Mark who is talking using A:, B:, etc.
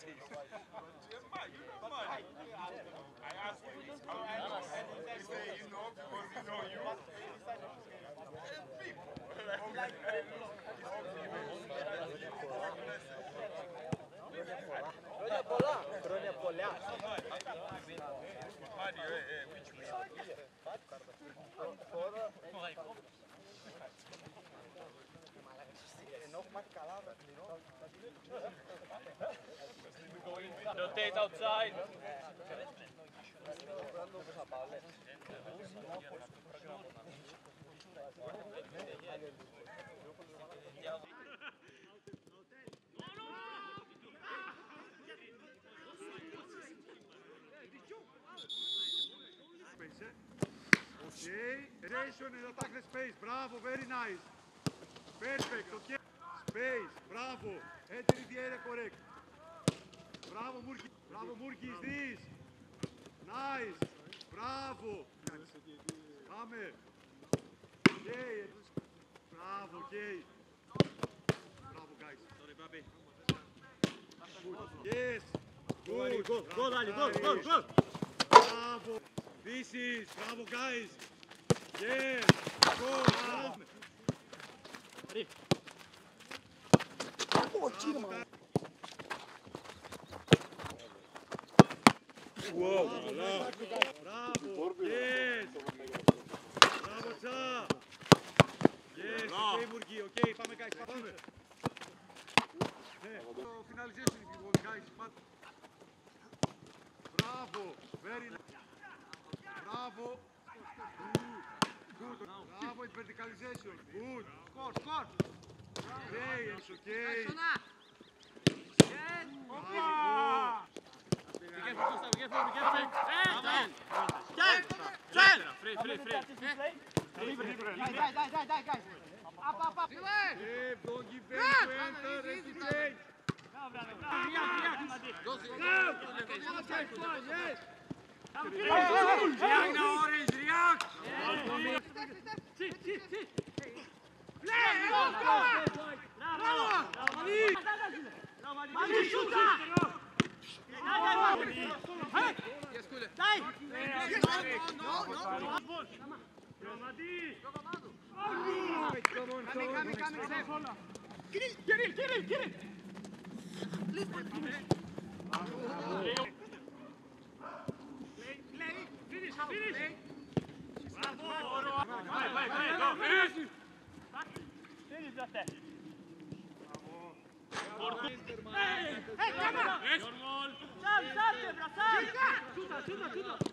A: take. I asked Olha
B: a bola!
C: Olha a bola! Rotate outside. Okay. Rotation and attack the space. Bravo, very nice. Perfect, okay. Space, bravo. Enter the area correct. Bravo, Murki. Bravo, Murki is this. Nice. Bravo. Πάμε. Okay. Bravo, okay. Bravo, guys. Sorry, Bobby. Yes. Good.
A: Go, go, Dali, go, go,
C: Nice.
A: go.
C: Bravo! This is, bravo guys! Yes! Go! Bravo!
A: Pô, tira, mano.
C: Bravo! Yes! Bravo, Tsa! Yes, okay, Murgi, okay, πάμε guys, πάμε! Ναι, το finalization if you want, guys, but... Bravo! Very nice! Bravo! Good! Good! Bravo, in verticalization! Good! Score, score! Okay, Hey, hey, come on! Yes.
B: Your goal! Sam, Sam,
A: Sam! Chuta, chuta, chuta!